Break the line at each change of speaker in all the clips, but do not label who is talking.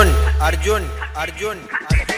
Arjun, Arjun, Arjun. Arjun.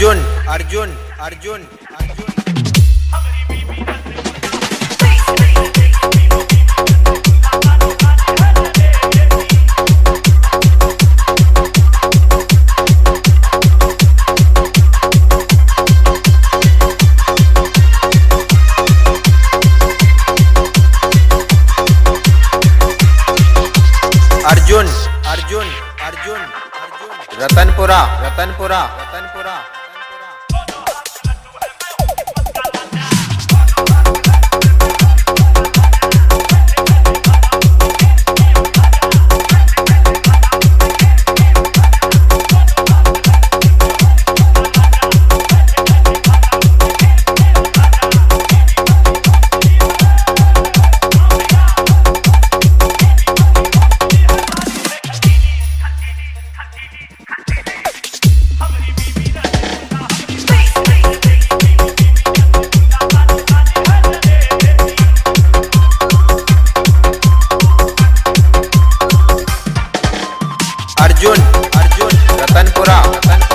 Arjun Arjun Arjun Arjun Arjun Arjun Arjun Ratanpura Ratanpura Ratanpura. Arjun Arjun Ratanpura Ratan